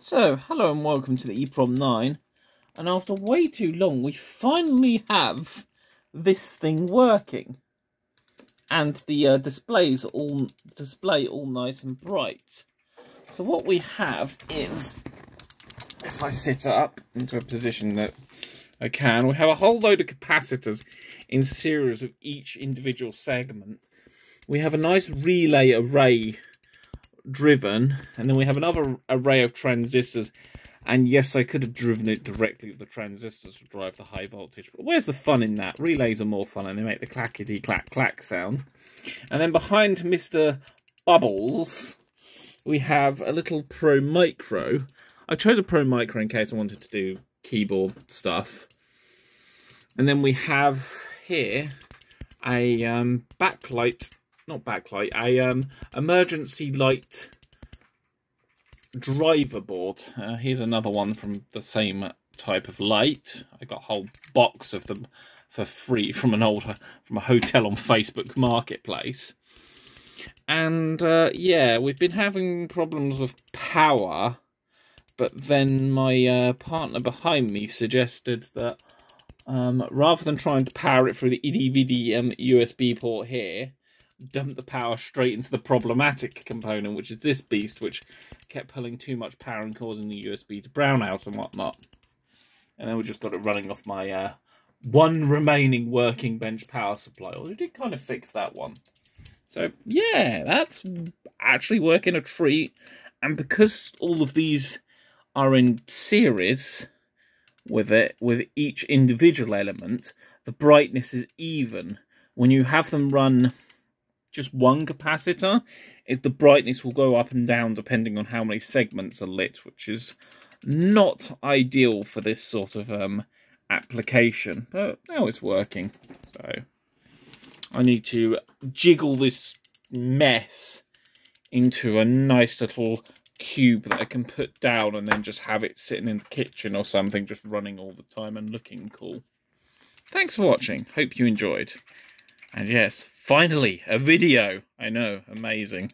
So, hello and welcome to the EPROM 9. And after way too long, we finally have this thing working. And the uh, displays all display all nice and bright. So what we have is, if I sit up into a position that I can, we have a whole load of capacitors in series of each individual segment. We have a nice relay array driven, and then we have another array of transistors. And yes, I could have driven it directly with the transistors to drive the high voltage. But where's the fun in that? Relays are more fun and they make the clackety clack clack sound. And then behind Mr. Bubbles, we have a little Pro Micro. I chose a Pro Micro in case I wanted to do keyboard stuff. And then we have here a um, backlight not backlight, a um, emergency light driver board. Uh, here's another one from the same type of light. I got a whole box of them for free from an old from a hotel on Facebook Marketplace. And uh, yeah, we've been having problems with power, but then my uh, partner behind me suggested that um, rather than trying to power it through the itty um, USB port here, dump the power straight into the problematic component, which is this beast, which kept pulling too much power and causing the USB to brown out and whatnot. And then we just got it running off my uh, one remaining working bench power supply. Although we did kind of fix that one. So, yeah, that's actually working a treat. And because all of these are in series with it, with each individual element, the brightness is even. When you have them run just one capacitor, if the brightness will go up and down depending on how many segments are lit, which is not ideal for this sort of um, application. But now it's working, so I need to jiggle this mess into a nice little cube that I can put down and then just have it sitting in the kitchen or something, just running all the time and looking cool. Thanks for watching. Hope you enjoyed. And yes, finally, a video. I know, amazing.